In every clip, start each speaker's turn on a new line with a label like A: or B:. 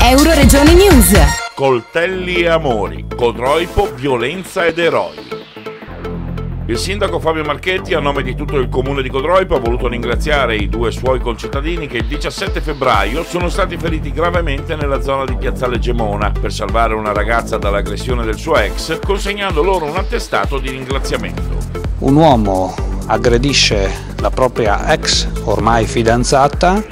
A: Euroregione News.
B: Coltelli e amori, Codroipo, violenza ed eroi. Il sindaco Fabio Marchetti, a nome di tutto il comune di Codroipo, ha voluto ringraziare i due suoi concittadini che il 17 febbraio sono stati feriti gravemente nella zona di Piazzale Gemona per salvare una ragazza dall'aggressione del suo ex, consegnando loro un attestato di ringraziamento.
C: Un uomo aggredisce la propria ex, ormai fidanzata,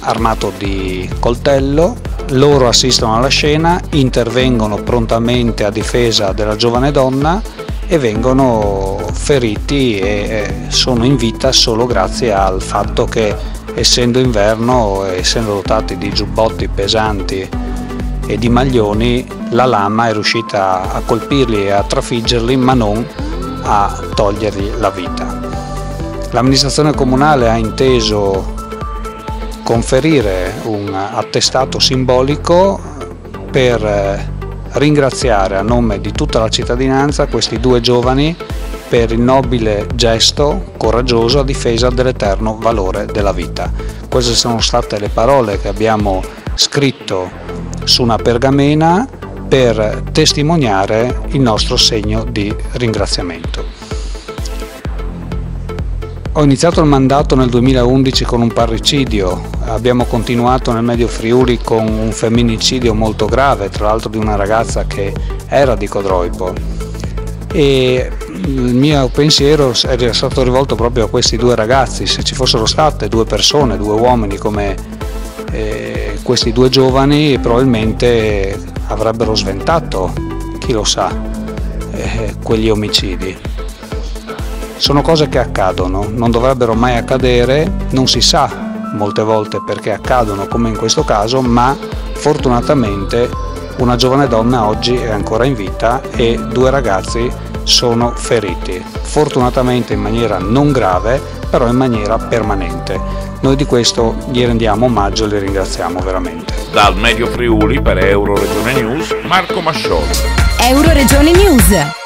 C: armato di coltello, loro assistono alla scena, intervengono prontamente a difesa della giovane donna e vengono feriti e sono in vita solo grazie al fatto che essendo inverno, essendo dotati di giubbotti pesanti e di maglioni, la lama è riuscita a colpirli e a trafiggerli ma non a togliergli la vita. L'amministrazione comunale ha inteso conferire un attestato simbolico per ringraziare a nome di tutta la cittadinanza questi due giovani per il nobile gesto coraggioso a difesa dell'eterno valore della vita. Queste sono state le parole che abbiamo scritto su una pergamena per testimoniare il nostro segno di ringraziamento. Ho iniziato il mandato nel 2011 con un parricidio, abbiamo continuato nel Medio Friuli con un femminicidio molto grave, tra l'altro di una ragazza che era di Codroipo e il mio pensiero era stato rivolto proprio a questi due ragazzi, se ci fossero state due persone, due uomini come eh, questi due giovani probabilmente avrebbero sventato, chi lo sa, eh, quegli omicidi. Sono cose che accadono, non dovrebbero mai accadere, non si sa molte volte perché accadono come in questo caso, ma fortunatamente una giovane donna oggi è ancora in vita e due ragazzi sono feriti, fortunatamente in maniera non grave, però in maniera permanente. Noi di questo gli rendiamo omaggio e li ringraziamo veramente.
B: Dal Medio Friuli per Euro Regione News, Marco Masciolo.
A: Euro Regione News.